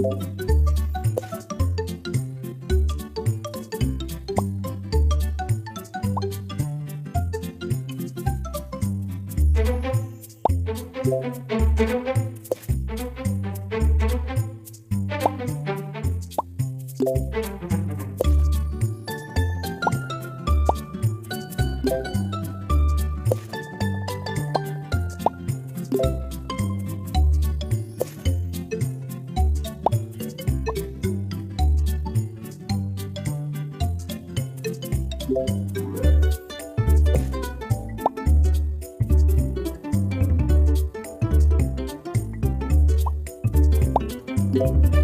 Música thank you